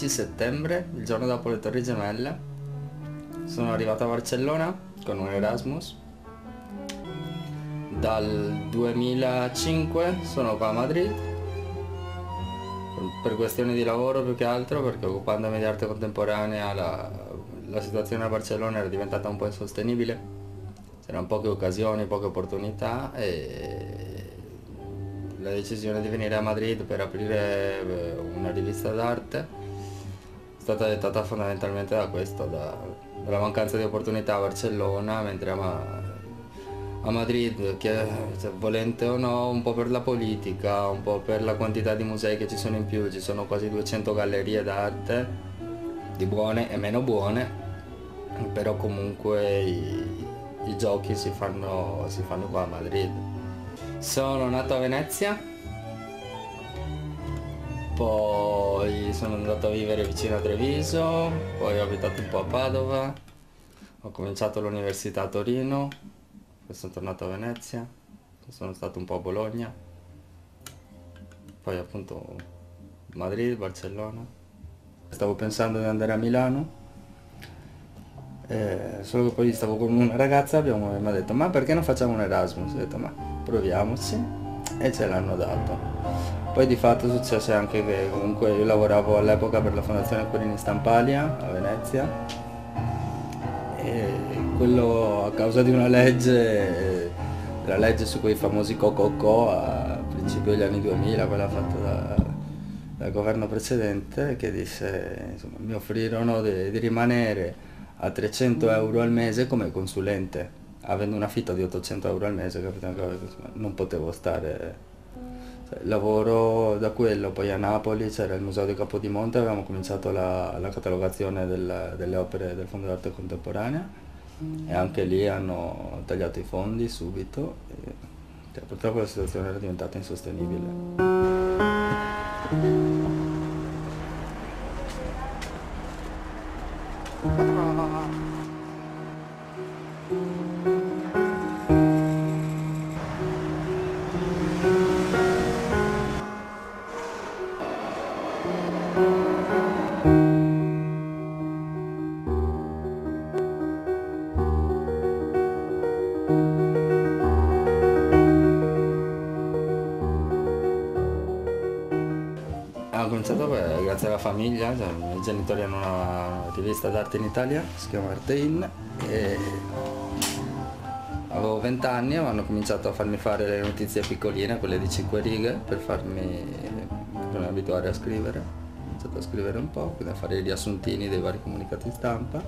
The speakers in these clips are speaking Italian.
16 settembre, il giorno dopo le Torri Gemelle. Sono arrivato a Barcellona con un Erasmus. Dal 2005 sono qua a Madrid per questioni di lavoro più che altro perché occupandomi di arte contemporanea la, la situazione a Barcellona era diventata un po' insostenibile c'erano poche occasioni, poche opportunità e la decisione di venire a Madrid per aprire eh, una rivista d'arte stata dettata fondamentalmente da questo, da, dalla mancanza di opportunità a Barcellona, mentre a, a Madrid, che, cioè, volente o no, un po' per la politica, un po' per la quantità di musei che ci sono in più, ci sono quasi 200 gallerie d'arte, di buone e meno buone, però comunque i, i giochi si fanno, si fanno qua a Madrid. Sono nato a Venezia, poi sono andato a vivere vicino a Treviso, poi ho abitato un po' a Padova, ho cominciato l'università a Torino, poi sono tornato a Venezia, sono stato un po' a Bologna, poi appunto Madrid, Barcellona. Stavo pensando di andare a Milano eh, solo che poi stavo con una ragazza e mi ha detto ma perché non facciamo un Erasmus? Ho detto ma proviamoci e ce l'hanno dato. Poi di fatto successe anche che comunque io lavoravo all'epoca per la Fondazione Corini Stampalia a Venezia. E quello a causa di una legge, la legge su quei famosi cococò a principio degli anni 2000, quella fatta da, dal governo precedente, che disse, insomma, mi offrirono di, di rimanere a 300 euro al mese come consulente, avendo una fitta di 800 euro al mese, non potevo stare... Cioè, lavoro da quello, poi a Napoli c'era il Museo di Capodimonte, avevamo cominciato la, la catalogazione del, delle opere del Fondo d'Arte Contemporanea e anche lì hanno tagliato i fondi subito. E, cioè, purtroppo la situazione era diventata insostenibile. Cominciato beh, grazie alla famiglia, cioè, i genitori hanno una rivista d'arte in Italia, si chiama Arte In, e avevo 20 anni e hanno cominciato a farmi fare le notizie piccoline, quelle di 5 righe, per farmi, per abituare a scrivere. Ho iniziato a scrivere un po', quindi a fare i riassuntini dei vari comunicati stampa,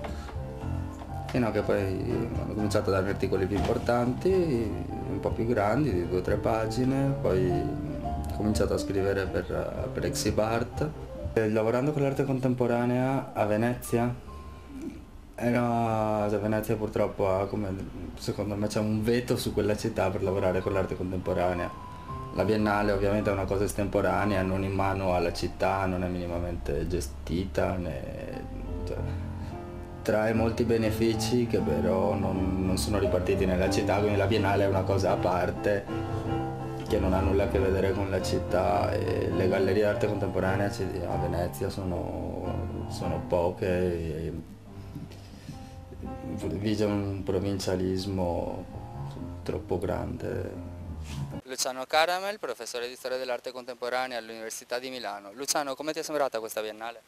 fino a che poi hanno cominciato a darmi articoli più importanti, un po' più grandi, di 2-3 pagine, poi ho cominciato a scrivere per, per Exibart. Lavorando con l'arte contemporanea a Venezia, era, cioè Venezia purtroppo ha come, secondo me c'è un veto su quella città per lavorare con l'arte contemporanea. La Biennale ovviamente è una cosa estemporanea, non in mano alla città, non è minimamente gestita, né, cioè, trae molti benefici che però non, non sono ripartiti nella città, quindi la Biennale è una cosa a parte che non ha nulla a che vedere con la città e le gallerie d'arte contemporanea a Venezia sono, sono poche e vige un provincialismo troppo grande. Luciano Caramel, professore di storia dell'arte contemporanea all'Università di Milano. Luciano, come ti è sembrata questa biennale?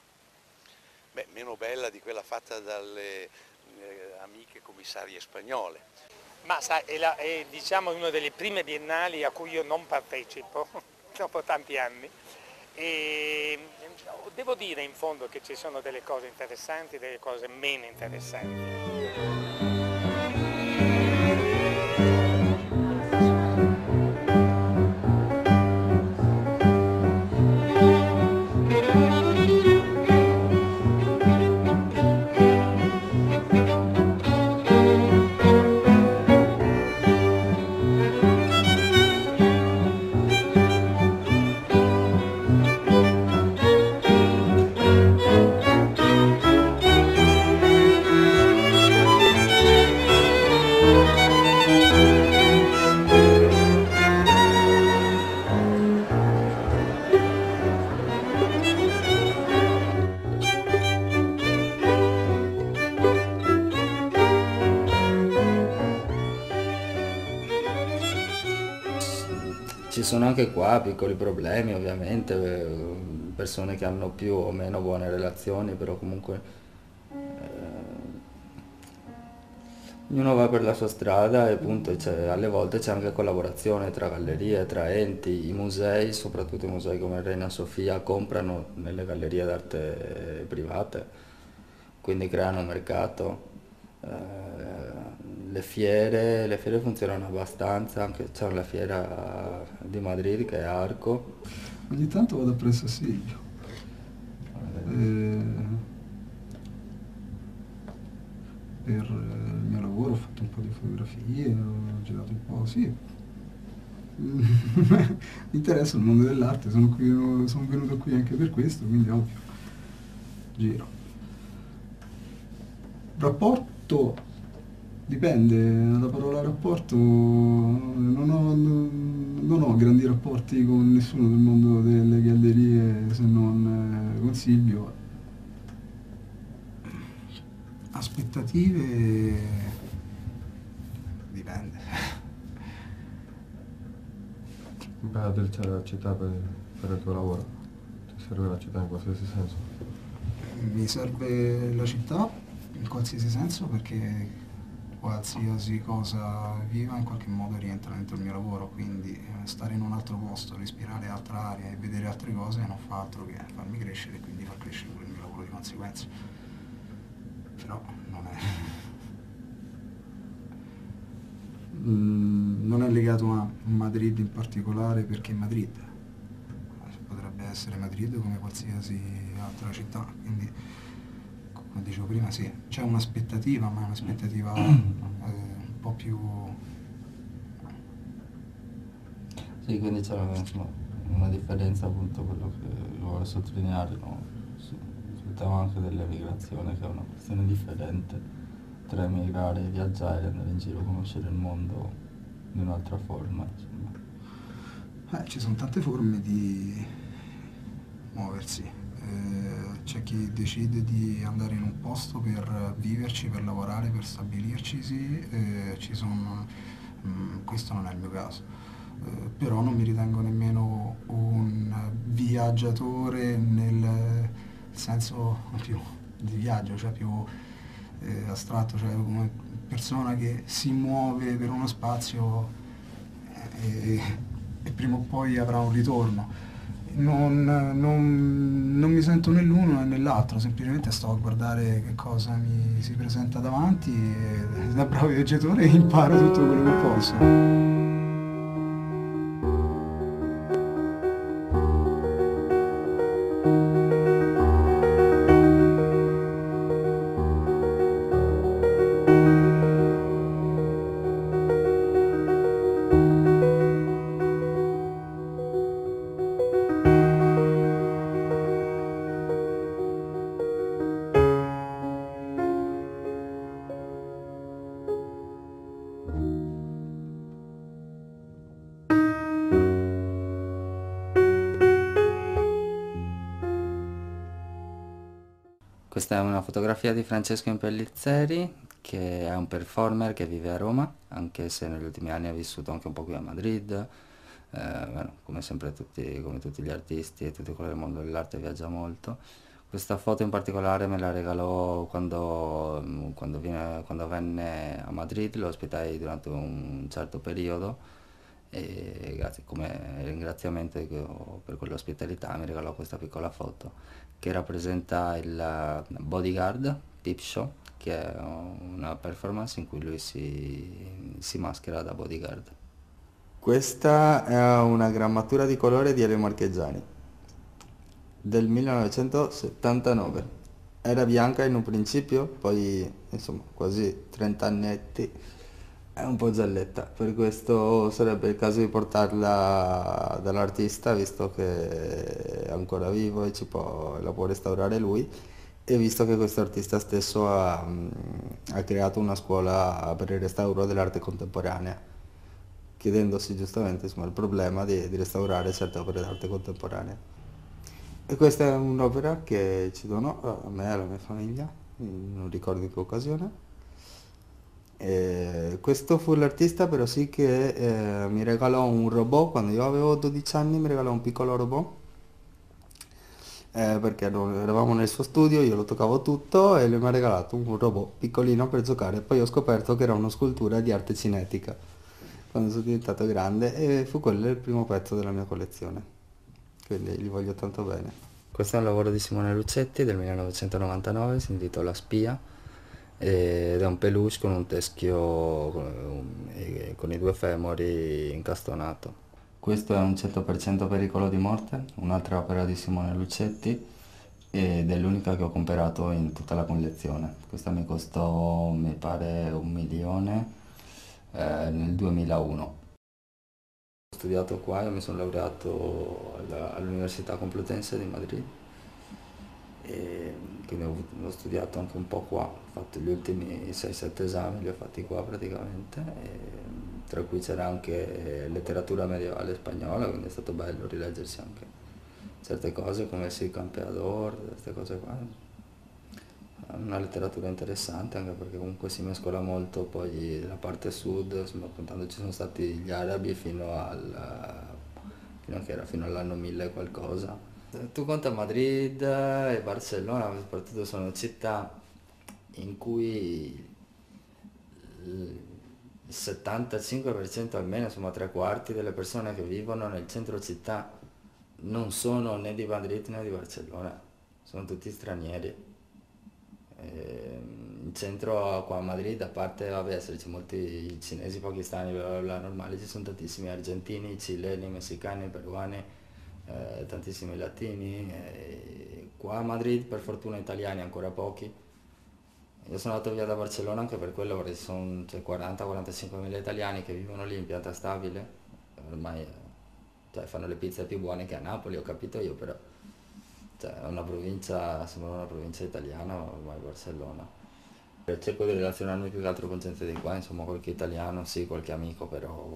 Beh, meno bella di quella fatta dalle eh, amiche commissarie spagnole ma sa, è, la, è diciamo, una delle prime biennali a cui io non partecipo, dopo tanti anni. E devo dire in fondo che ci sono delle cose interessanti e delle cose meno interessanti. Sono anche qua piccoli problemi ovviamente, eh, persone che hanno più o meno buone relazioni, però comunque eh, ognuno va per la sua strada e appunto alle volte c'è anche collaborazione tra gallerie, tra enti, i musei, soprattutto i musei come Reina Sofia, comprano nelle gallerie d'arte private, quindi creano mercato. Eh, le fiere, le fiere funzionano abbastanza, anche c'è la fiera di Madrid che è Arco. Ogni tanto vado presso Silvio. Eh, per il mio lavoro ho fatto un po' di fotografie, ho girato un po', sì. Mi interessa il mondo dell'arte, sono, qui, sono venuto qui anche per questo, quindi ovvio, giro. Rapporto Dipende, la parola rapporto, non ho, non ho, grandi rapporti con nessuno del mondo delle gallerie se non eh, con Silvio. Aspettative dipende. Beh, c'è la città per, per il tuo lavoro, ti serve la città in qualsiasi senso? Mi serve la città in qualsiasi senso perché qualsiasi cosa viva in qualche modo rientra dentro il mio lavoro, quindi eh, stare in un altro posto, respirare altra aria e vedere altre cose non fa altro che farmi crescere e quindi far crescere pure il mio lavoro di conseguenza. Però non è... Mm, non è legato a Madrid in particolare perché Madrid. Potrebbe essere Madrid come qualsiasi altra città, quindi come dicevo prima, sì, c'è un'aspettativa, ma è un'aspettativa eh, un po' più... Sì, quindi c'è insomma, una differenza appunto, quello che vuole sottolineare, no? sul tema anche dell'emigrazione, che è una questione differente tra emigrare, viaggiare, andare in giro, conoscere il mondo in un'altra forma. Eh, ci sono tante forme di muoversi, eh, c'è chi decide di andare in un posto per viverci, per lavorare, per stabilirci, sì, eh, sono, mh, mm, questo non è il mio caso. Eh, però non mi ritengo nemmeno un viaggiatore nel senso più di viaggio, cioè più eh, astratto, cioè una persona che si muove per uno spazio e, e prima o poi avrà un ritorno non, non, non, mi sento né l'uno né nell'altro, semplicemente sto a guardare che cosa mi si presenta davanti e da bravo viaggiatore imparo tutto quello che posso. Questa è una fotografia di Francesco Impellizzeri, che è un performer che vive a Roma, anche se negli ultimi anni ha vissuto anche un po' qui a Madrid. Eh, bueno, come sempre tutti, come tutti gli artisti e tutti quelli del mondo dell'arte viaggia molto. Questa foto in particolare me la regalò quando, quando, viene, quando venne a Madrid, lo ospitai durante un certo periodo e grazie, come ringraziamento per quell'ospitalità mi regalò questa piccola foto che rappresenta il Bodyguard Peep Show che è una performance in cui lui si, si maschera da bodyguard. Questa è una grammatura di colore di Elio Marcheggiani del 1979. Era bianca in un principio, poi insomma quasi 30 annetti è un po' gialletta, per questo sarebbe il caso di portarla dall'artista visto che è ancora vivo e può, la può restaurare lui e visto che questo artista stesso ha, ha creato una scuola per il restauro dell'arte contemporanea, chiedendosi giustamente insomma, il problema di, di restaurare certe opere d'arte contemporanea. E questa è un'opera che ci dono a me e alla mia famiglia, non ricordo in che occasione, E questo fu l'artista però sì che eh, mi regalò un robot, quando io avevo 12 anni mi regalò un piccolo robot, eh, perché eravamo nel suo studio, io lo toccavo tutto e lui mi ha regalato un robot piccolino per giocare. Poi ho scoperto che era una scultura di arte cinetica quando sono diventato grande e fu quello il primo pezzo della mia collezione. Quindi gli voglio tanto bene. Questo è un lavoro di Simone Lucetti del 1999, si intitola Spia ed è un peluche con un teschio con, e- i due femori incastonato. Questo è un 100% pericolo di morte, un'altra opera di Simone Lucetti ed è l'unica che ho comprato in tutta la collezione. Questa mi costò, mi pare, un milione eh, nel 2001. Ho studiato qua, io mi sono laureato all'Università Complutense di Madrid e quindi ho, studiato anche un po' qua, ho fatto gli ultimi 6-7 esami, li ho fatti qua praticamente, tra cui c'era anche letteratura medievale spagnola, quindi è stato bello rileggersi anche certe cose come il Campeador, queste cose qua. Una letteratura interessante anche perché comunque si mescola molto poi la parte sud, contando ci sono stati gli arabi fino al fino fino all'anno 1000 e qualcosa. Tu conta Madrid e Barcellona, soprattutto sono città in cui il 75% almeno, insomma tre quarti delle persone che vivono nel centro città non sono né di Madrid né di Barcellona, sono tutti stranieri. Ehm, In centro qua a Madrid, a parte vabbè, esserci molti cinesi, pakistani, bla bla bla, normali, ci sono tantissimi argentini, cileni, messicani, peruani, tantissimi latini. e qua a Madrid per fortuna italiani ancora pochi. Io sono andato via da Barcellona anche per quello, perché sono cioè, 40-45 mila italiani che vivono lì in pianta stabile, ormai eh, cioè, fanno le pizze più buone che a Napoli, ho capito io, però cioè, è una provincia, sembra una provincia italiana ormai Barcellona. Cerco di relazionarmi più che altro con gente di qua, insomma qualche italiano, sì, qualche amico, però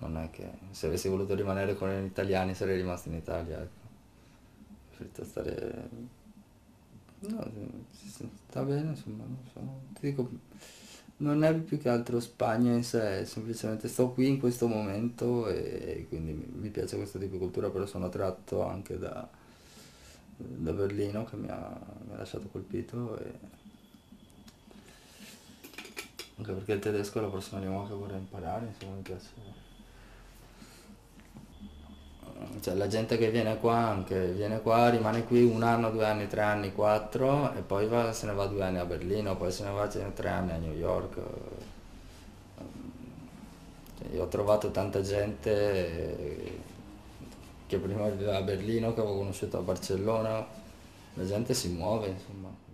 non è che se avessi voluto rimanere con gli italiani sarei rimasto in Italia, ecco. Preferito stare... No, sta bene, insomma, non so. Ti dico, non è più che altro Spagna in sé, semplicemente sto qui in questo momento e quindi mi piace questo tipo di cultura, però sono attratto anche da, da Berlino che mi ha, mi ha lasciato colpito e anche perché il tedesco è la prossima lingua che vorrei imparare, insomma mi piace. Cioè la gente che viene qua anche viene qua, rimane qui un anno, due anni, tre anni, quattro e poi va- se ne va due anni a Berlino, poi se ne va ne tre anni a New York. Cioè, io ho trovato tanta gente che prima viveva a Berlino, che avevo conosciuto a Barcellona, la gente si muove insomma.